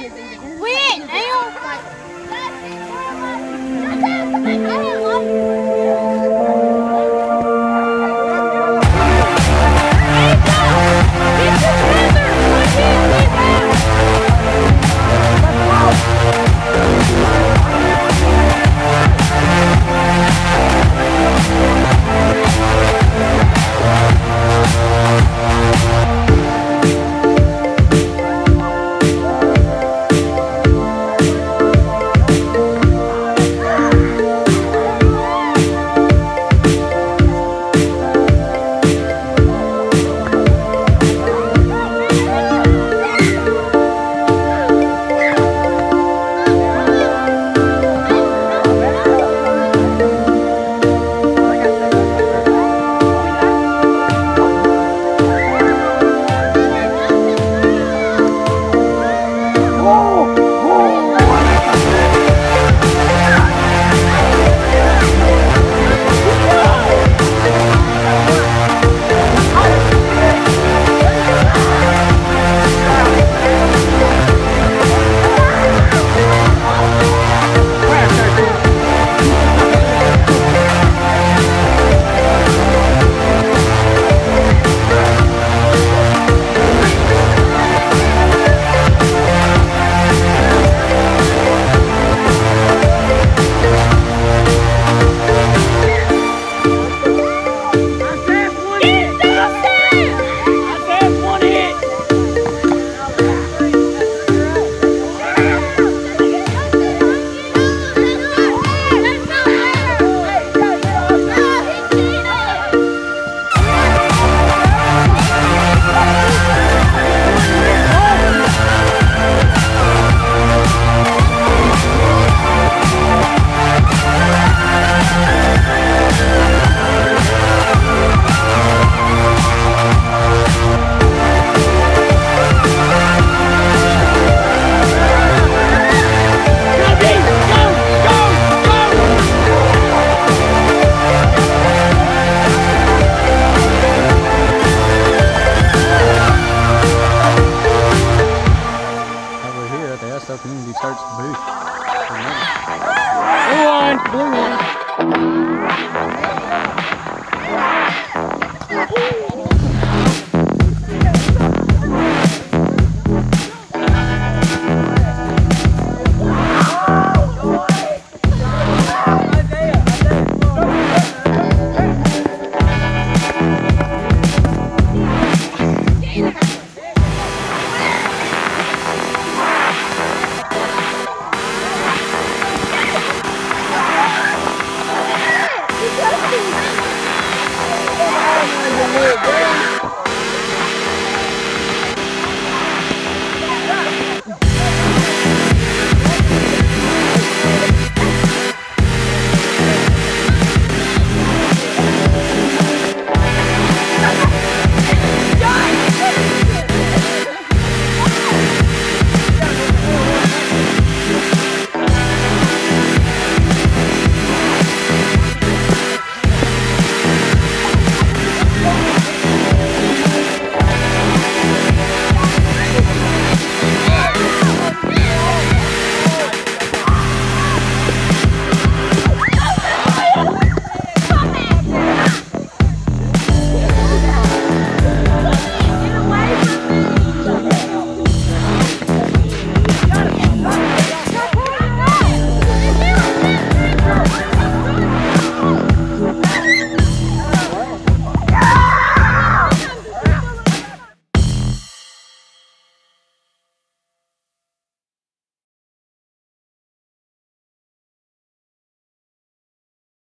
kids in the Blue one, blue one.